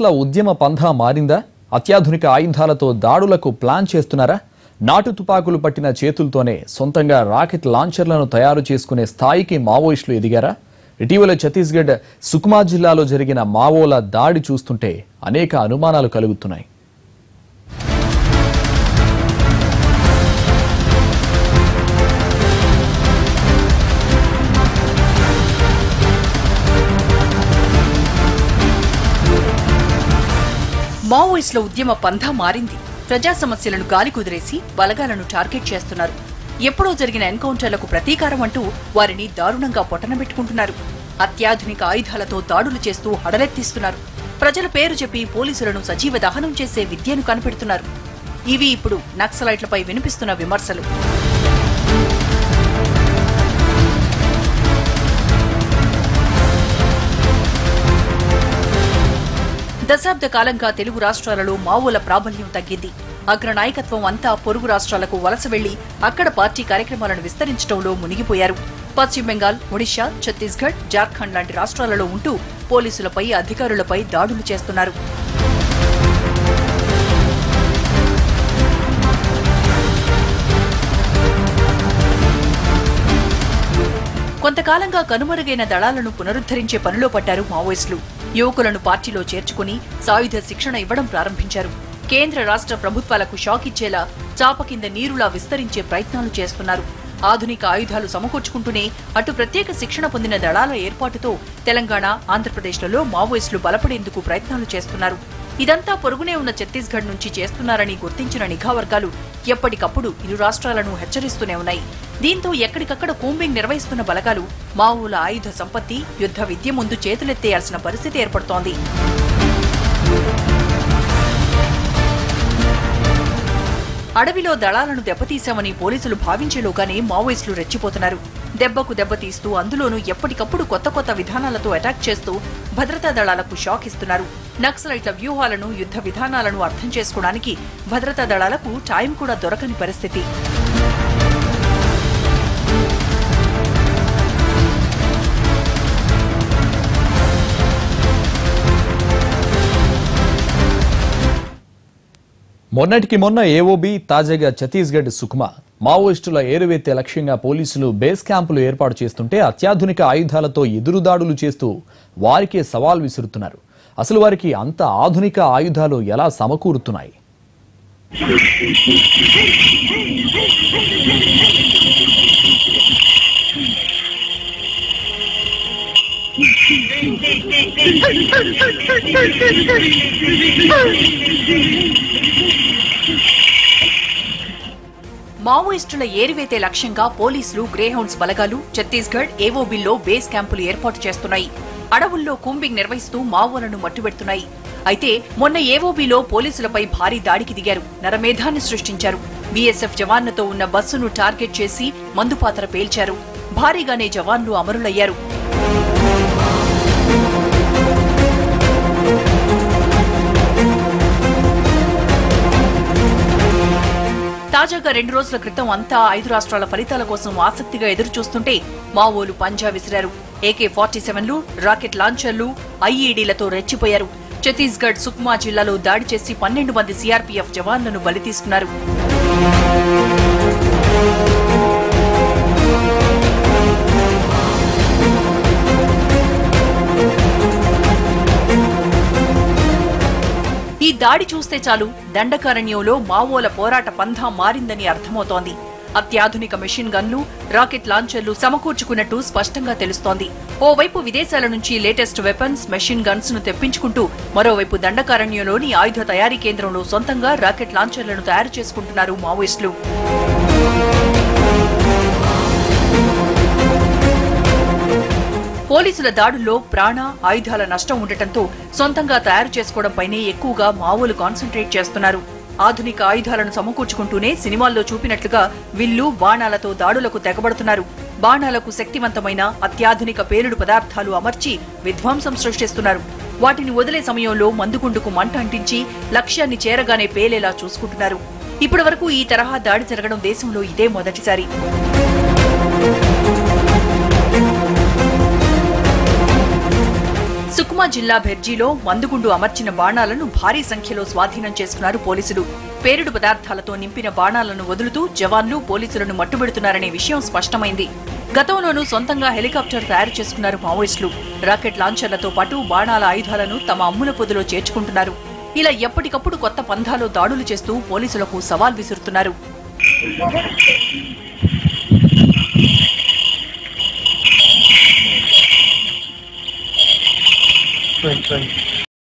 టెర్రరిస్టుల ఉద్యమ పంధా మారిందా? అత్యాధునిక ఆయుధాలతో దాడులకు ప్లాన్ చేస్తున్నారా? నాటు తుపాకులు పట్టిన చేతులతోనే సొంతంగా రాకెట్ లాంచర్లను తయారు చేసుకునే స్థాయికి మావోయిస్టులు ఎదిగారా? ఇటీవల ఛత్తీస్గఢ్ సుకుమా జిల్లాలో జరిగిన మావోల దాడి చూస్తుంటే అనేక అనుమానాలు కలుగుతున్నాయి. మావోయిస్టుల ఉద్యమ పంథా మారింది. ప్రజా సమస్యలను గాలి కుదిరేసి బలగాలను టార్గెట్ చేస్తున్నారు. ఎప్పుడో జరిగిన ఎన్కౌంటర్లకు ప్రతీకారం అంటూ వారిని దారుణంగా పొట్టనబెట్టుకుంటున్నారు అత్యాధునిక ఆయుధాలతో దాడులు చేస్తూ హడలెత్తిస్తున్నారు. ప్రజల పేరు చెప్పి పోలీసులను సజీవ దహనం చేసే విద్యను కనిపెడుతున్నారు. ఇవి ఇప్పుడు నక్సలైట్లపై వినిపిస్తున్న విమర్శలు. దశాబ్ద కాలంగా తెలుగు రాష్ట్రాలలో మావోల ప్రాబల్యం తగ్గింది. అగ్ర నాయకత్వం అంతా పొరుగు రాష్ట్రాలకు వలస వెళ్ళి అక్కడ పార్టీ కార్యక్రమాలను విస్తరించడంలో మునిగిపోయారు. పశ్చిమ బెంగాల్ ఒడిషా ఛత్తీస్గఢ్ జార్ఖండ్ లాంటి రాష్ట్రాలలో ఉంటూ పోలీసులపై అధికారులపై దాడులు చేస్తున్నారు. కొంతకాలంగా కనుమరుగైన దళాలను పునరుద్ధరించే పనిలో పడ్డారు మావోయిస్టులు. యువకులను పార్టీలో చేర్చుకుని సాయుధ శిక్షణ ఇవ్వడం ప్రారంభించారు. కేంద్ర రాష్ట్ర ప్రభుత్వాలకు షాక్ ఇచ్చేలా చాప కింద నీరులా విస్తరించే ప్రయత్నాలు చేస్తున్నారు. ఆధునిక ఆయుధాలు సమకూర్చుకుంటూనే అటు ప్రత్యేక శిక్షణ పొందిన దళాల ఏర్పాటుతో తెలంగాణ ఆంధ్రప్రదేశ్లలో మావోయిస్టులు బలపడేందుకు ప్రయత్నాలు చేస్తున్నారు. ఇదంతా పొరుగునే ఉన్న ఛత్తీస్గఢ్ నుంచి చేస్తున్నారని గుర్తించిన నిఘా వర్గాలు ఎప్పటికప్పుడు ఇరు రాష్ట్రాలను హెచ్చరిస్తూనే ఉన్నాయి. దీంతో ఎక్కడికక్కడ కూంబింగ్ నిర్వహిస్తున్న బలగాలు మావోల ఆయుధ సంపత్తి యుద్ధ విద్య ముందు చేతులెత్తేయాల్సిన పరిస్థితి ఏర్పడుతోంది. అడవిలో దళాలను దెబ్బతీశామని పోలీసులు భావించేలోగానే మావోయిస్టులు రెచ్చిపోతున్నారు. దెబ్బకు దెబ్బతీస్తూ అందులోనూ ఎప్పటికప్పుడు కొత్త కొత్త విధానాలతో అటాక్ చేస్తూ భద్రతా దళాలకు షాక్ ఇస్తున్నారు. నక్సలైట్ల వ్యూహాలను యుద్ధ విధానాలను అర్థం చేసుకోవడానికి భద్రతా దళాలకు టైం కూడా దొరకని పరిస్థితి. మొన్నటికి మొన్న ఏఓబి తాజాగా ఛత్తీస్గఢ్ సుక్మా మావోయిస్టుల ఏరువేత్తే లక్ష్యంగా పోలీసులు బేస్ క్యాంపులు ఏర్పాటు చేస్తుంటే అత్యాధునిక ఆయుధాలతో ఎదురుదాడులు చేస్తూ వారికే సవాల్ విసురుతున్నారు అసలు వారికి అంత ఆధునిక ఆయుధాలు ఎలా సమకూరుతున్నాయి మావోయిస్టుల ఏరివేతే లక్ష్యంగా పోలీసులు గ్రేహౌండ్స్ బలగాలు ఛత్తీస్గఢ్ ఏవోబిల్లో బేస్ క్యాంపులు ఏర్పాటు చేస్తున్నాయి. అడవుల్లో కూంబింగ్ నిర్వహిస్తూ మావోలను మట్టుబెడుతున్నాయి. అయితే మొన్న ఏవోబిలో పోలీసులపై భారీ దాడికి దిగారు. నరమేధాన్ని సృష్టించారు. బీఎస్ఎఫ్ జవాన్లతో ఉన్న బస్సును టార్గెట్ చేసి మందుపాతర పేల్చారు. భారీగానే జవాన్లు అమరులయ్యారు. తాజాగా రెండు రోజుల క్రితం అంతా ఐదు రాష్ట్రాల ఫలితాల కోసం ఆసక్తిగా ఎదురు చూస్తుంటే మావోలు పంజా విసిరారు. ఏకే ఫార్టీ సెవెన్లు రాకెట్ లాంచర్లు ఐఈడీలతో రెచ్చిపోయారు. ఛత్తీస్గఢ్ సుక్మా జిల్లాలో దాడి చేసి పన్నెండు మంది సీఆర్పీఎఫ్ జవాన్లను బలి తీసుకున్నారు. దాడి చూస్తే చాలు దండకారణ్యంలో మావోల పోరాట పంథా మారిందని అర్థమవుతోంది. అత్యాధునిక మెషిన్ గన్లు రాకెట్ లాంచర్లు సమకూర్చుకున్నట్టు స్పష్టంగా తెలుస్తోంది. ఓవైపు విదేశాల నుంచి లేటెస్ట్ వెపన్స్ మెషిన్ గన్స్ను తెప్పించుకుంటూ మరోవైపు దండకారణ్యంలోని ఆయుధ తయారీ కేంద్రంలో సొంతంగా రాకెట్ లాంచర్లను తయారు చేసుకుంటున్నారు మావోయిస్టులు. పోలీసుల దాడుల్లో ప్రాణ ఆయుధాల నష్టం ఉండటంతో సొంతంగా తయారు చేసుకోవడంపైనే ఎక్కువగా మావోలు కాన్సన్ట్రేట్ చేస్తున్నారు. ఆధునిక ఆయుధాలను సమకూర్చుకుంటూనే సినిమాల్లో చూపినట్లుగా విల్లు బాణాలతో దాడులకు తెగబడుతున్నారు. బాణాలకు శక్తివంతమైన అత్యాధునిక పేలుడు పదార్థాలు అమర్చి విధ్వంసం సృష్టిస్తున్నారు. వాటిని వదిలే సమయంలో మందుగుండుకు మంట అంటించి లక్ష్యాన్ని చేరగానే పేలేలా చూసుకుంటున్నారు. ఇప్పటివరకు ఈ తరహా దాడి జరగడం దేశంలో ఇదే మొదటిసారి. సుకుమా జిల్లా భెర్జీలో మందుగుండు అమర్చిన బాణాలను భారీ సంఖ్యలో స్వాధీనం చేసుకున్నారు పోలీసులు. పేరుడు పదార్థాలతో నింపిన బాణాలను వదులుతూ జవాన్లు పోలీసులను మట్టుబెడుతున్నారనే విషయం స్పష్టమైంది. గతంలోనూ సొంతంగా హెలికాప్టర్ తయారు చేసుకున్నారు మావోయిస్టులు. రాకెట్ లాంచర్లతో పాటు బాణాల ఆయుధాలను తమ అమ్ముల పొదిలో చేర్చుకుంటున్నారు. ఇలా ఎప్పటికప్పుడు కొత్త పంధాలో దాడులు చేస్తూ పోలీసులకు సవాల్ విసురుతున్నారు. strengthen